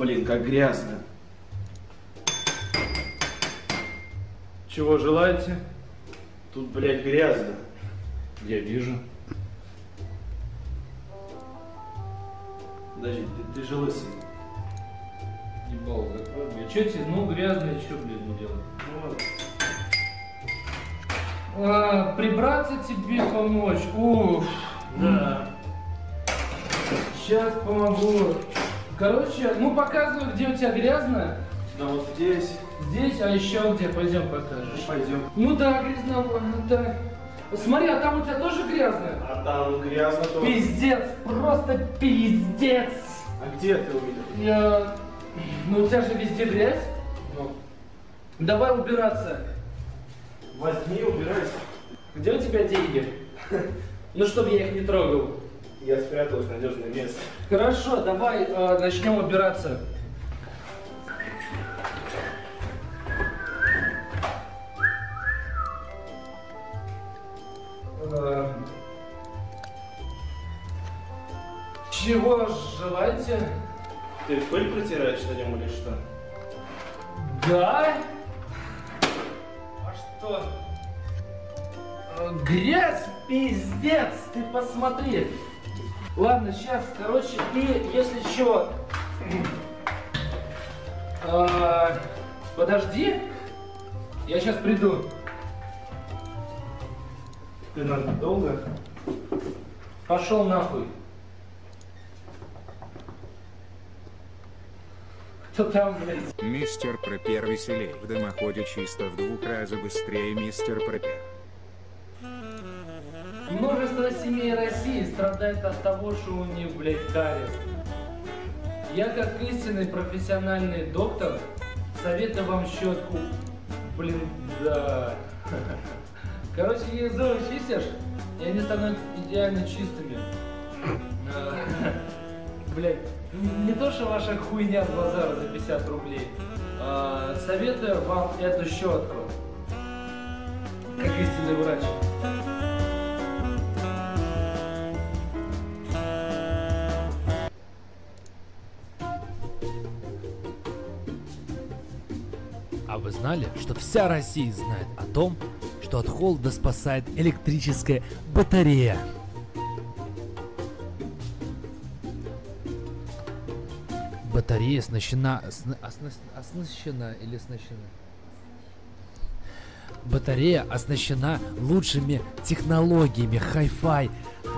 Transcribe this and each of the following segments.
Блин, как грязно. Чего желаете? Тут, блядь, грязно. Я вижу. Подожди, ты, ты же лысый. Ебал, закрой, блядь. Че ну грязное, что, блядь, не делать? Ну. А, прибраться тебе помочь? Уф, да. Сейчас помогу. Короче, ну показывай, где у тебя грязно. Да вот здесь. Здесь, а еще где? Пойдем покажешь. Пойдем. Ну да, грязновато, да. Смотри, а там у тебя тоже грязно? А там грязно тоже. Пиздец, просто пиздец. А где ты увидел? Я... Ну у тебя же везде грязь. Ну, Давай убираться. возьми, убирайся. Где у тебя деньги? Ну, чтобы я их не трогал. Я спрятал их в надежное место. Хорошо, давай э, начнем убираться. Э, Чего желаете? Ты пыль протираешь на нем или что? Да? А что? Э, Грязь, пиздец, ты посмотри. Ладно, сейчас, короче, ты, если что, э, подожди, я сейчас приду. Ты надо долго? Пошел нахуй. Кто там, блядь? Мистер Пропер веселей в дымоходе чисто в двух раза быстрее мистер Пропер. Множество семей России страдает от того, что у них, блядь, кариес. Я, как истинный профессиональный доктор, советую вам щетку. Блин, да. Короче, их зубы чистишь, и они становятся идеально чистыми. А, Блядь, не то, что ваша хуйня с базара за 50 рублей. А, Советую вам эту щетку. Как истинный врач. Вы знали, что вся Россия знает о том, что от холода спасает электрическая батарея? Батарея оснащена... сна- осна- оснащена или оснащена? Батарея оснащена лучшими технологиями Hi-Fi,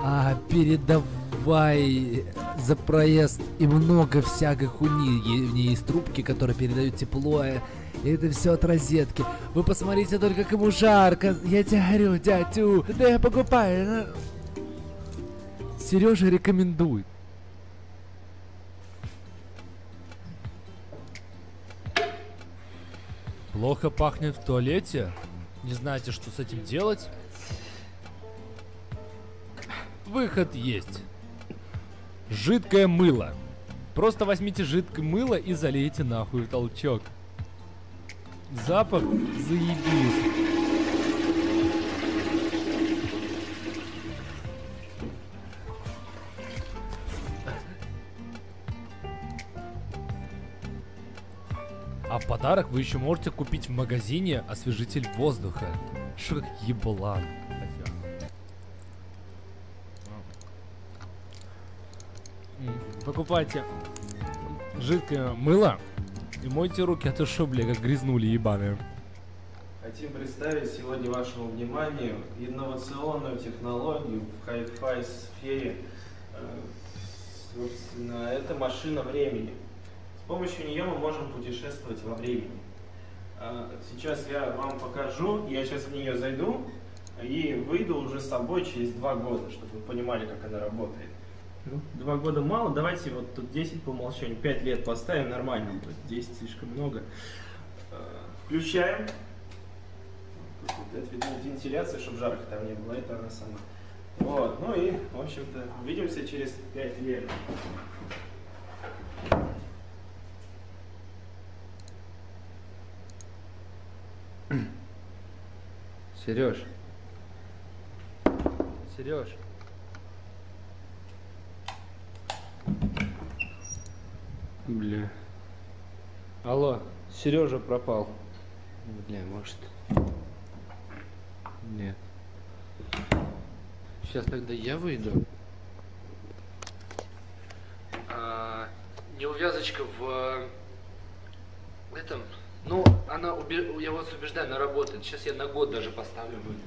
а, передавай за проезд и много всякой хуйни. В ней есть трубки, которые передают тепло, э, и это все от розетки. Вы посмотрите только, ему жарко. Я тебе говорю, дядю, да я покупаю. Сережа рекомендует. Плохо пахнет в туалете? Не знаете, что с этим делать? Выход есть. Жидкое мыло. Просто возьмите жидкое мыло и залейте нахуй в толчок. Запах заебись. А в подарок вы еще можете купить в магазине освежитель воздуха. Шо как еблан. Покупайте жидкое мыло и мойте руки, а то шо, бля, как грязнули ебаные. Хотим представить сегодня вашему вниманию инновационную технологию в Hi-Fi сфере. Э, Собственно, это машина времени. С помощью нее мы можем путешествовать во времени. А, Сейчас я вам покажу, я сейчас в нее зайду и выйду уже с собой через два года, чтобы вы понимали, как она работает. Ну, Два года мало, давайте вот тут 10 по умолчанию, 5 лет поставим, нормально будет, 10 слишком много. Э, Включаем. Это, видно, вентиляция, чтобы жарко там не было, это она сама. Вот, ну и, в общем-то, увидимся через 5 лет. Сереж. Сереж. Бля. Алло, Сережа пропал. Бля, может. Нет. Сейчас тогда я выйду. А, неувязочка в этом. Ну, она я вас убеждаю, она работает. Сейчас я на год даже поставлю выйду.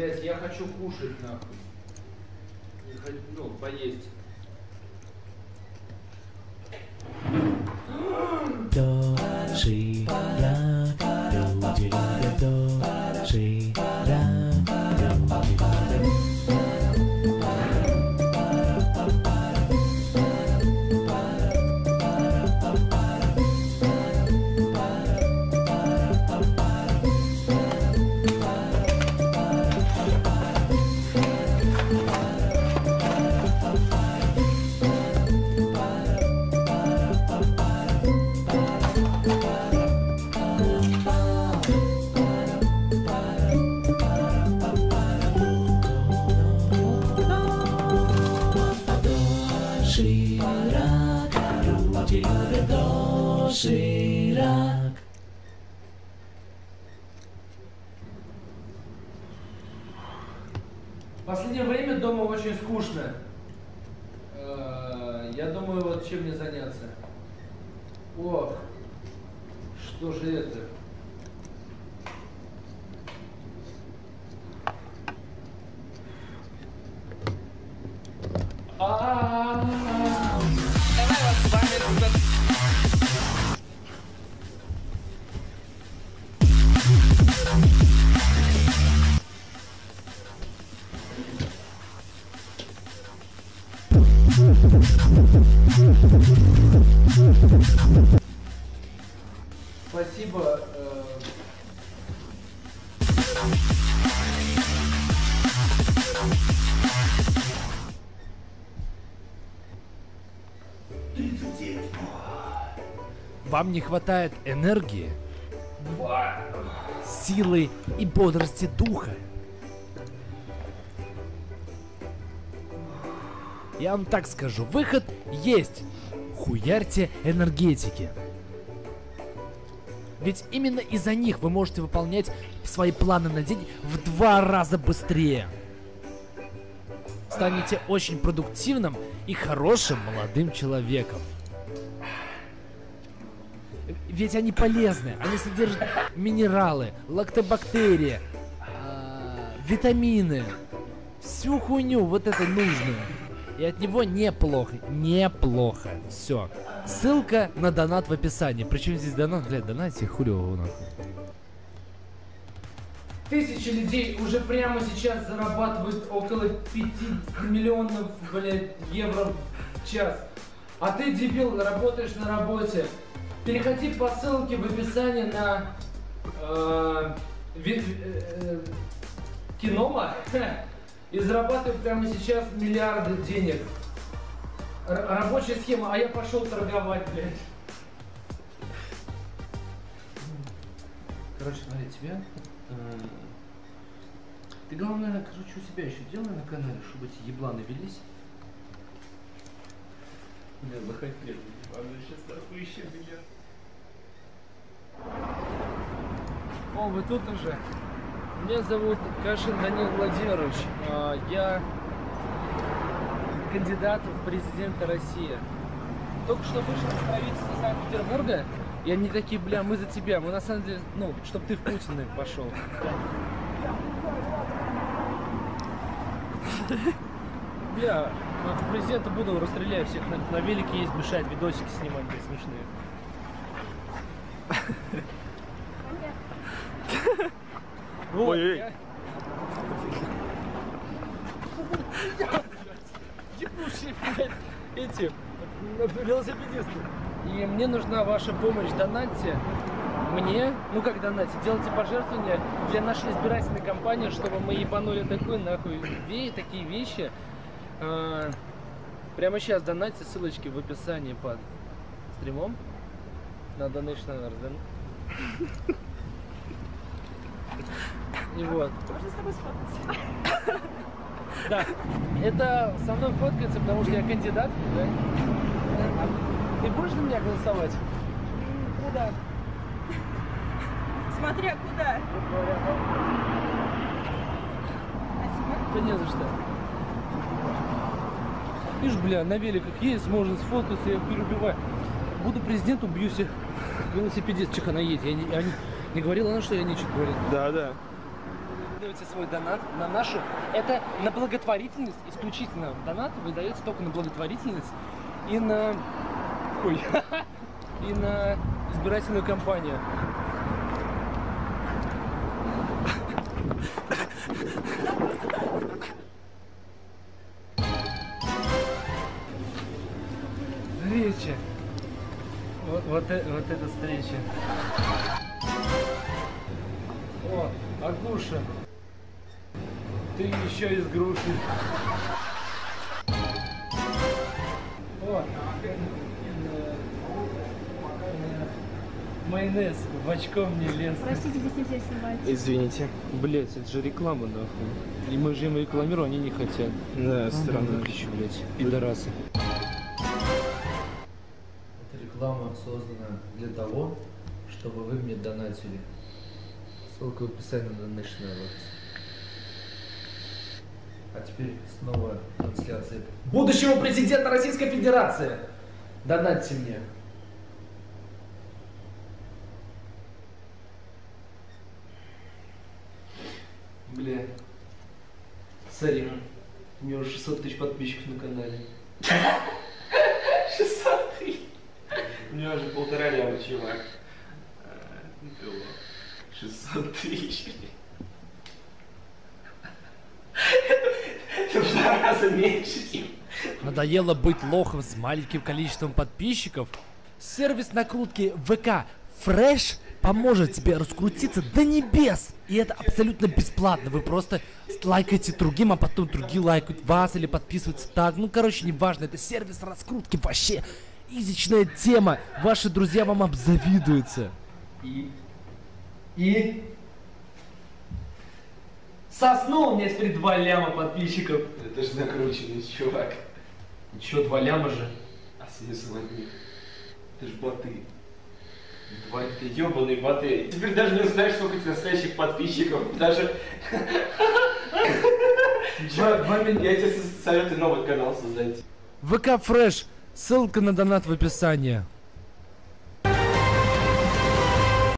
Блять, я хочу кушать нахуй. Ну, поесть. Очень скучно. Э, Я думаю, вот чем мне заняться. Ох, что же это? Спасибо. э, Вам не хватает энергии, силы и бодрости духа. Я вам так скажу, выход есть. Хуярьте энергетики. Ведь именно из-за них вы можете выполнять свои планы на день в два раза быстрее. Станете очень продуктивным и хорошим молодым человеком. Ведь они полезны, они содержат минералы, лактобактерии, а, витамины, всю хуйню вот это нужную. И от него неплохо, неплохо. Все. Ссылка на донат в описании. Причем здесь донат, блядь, донате хуёво нахуй. Тысячи людей уже прямо сейчас зарабатывают около 5 миллионов, блядь, евро в час. А ты, дебил, работаешь на работе. Переходи по ссылке в описании на э, ви- э, Кинома и зарабатывай прямо сейчас миллиарды денег. Р- рабочая схема, а я пошел торговать, блядь. Короче, смотри, тебя... э, Ты, главное, короче, у себя еще делай на канале, чтобы эти ебланы велись. Бля, захотели. Ладно, сейчас нахуй еще меня. О, вы тут уже? Меня зовут Кашин Данил Владимирович. А, Я кандидат в президенты России. Только что вышел из правительства Санкт-Петербурга, и они такие, бля, мы за тебя. Мы на самом деле, ну, чтобы ты в Путина пошел. Бля, как президента буду, расстреляю всех. На, на велике есть мешает видосики снимать, блядь, смешные. Вот, Ой-ой. я- Ебучие, блядь, эти велосипедисты. И мне нужна ваша помощь. Донатьте мне, ну как донатьте, делайте пожертвования для нашей избирательной кампании, чтобы мы ебанули такой нахуй ве- такие вещи. А, прямо сейчас донатьте, ссылочки в описании под стримом на да? И вот. Можно с тобой сфоткаться? Да, это со мной фоткается, потому что я кандидат, да? А Ты будешь за меня голосовать? Куда? Смотря куда. Спасибо. Да не за что. Видишь, бля, на великах есть, можно сфоткаться, я перебиваю. Буду президентом, убью всех велосипедист, чиха едет. Я не, я не, не говорила она, что я ничего говорит. Да, да. Даете свой донат на нашу. Это на благотворительность исключительно. Донат выдается только на благотворительность и на. Ой. И на избирательную кампанию. Встреча. Вот, вот, э- вот эта встреча. О, Агуша. Ты еще из груши. О, майонез в очко мне лез. Простите, здесь нельзя снимать. Извините. Блять, это же реклама, нахуй. И мы же им рекламируем, они не хотят. Да, Странно, выключи, блять, пидорасы. Эта реклама создана для того, чтобы вы мне донатили. Ссылка в описании на Donation Awards. А теперь снова трансляция. Будущего президента Российской Федерации! Донатьте мне. Бля. Смотри, у него 600 тысяч подписчиков на канале. 600 тысяч. У него же полтора ляма, чувак. 600 тысяч. Это раза меньше, чем... Надоело быть лохом с маленьким количеством подписчиков? Сервис накрутки ВК Fresh поможет тебе раскрутиться до небес. И это абсолютно бесплатно. Вы просто лайкаете другим, а потом другие лайкают вас или подписываются так. Ну, короче, неважно. Это сервис раскрутки вообще. Изичная тема. Ваши друзья вам обзавидуются. И... И... Соснул у меня теперь два ляма подписчиков. Это же накрученный чувак. Че, два ляма же? А смысл от них? Это ж боты. Два ты ебаные боты. Теперь даже не знаешь, сколько у тебя настоящих подписчиков. Даже... Два, два. Я тебе советую новый канал создать. ВК Fresh. Ссылка на донат в описании.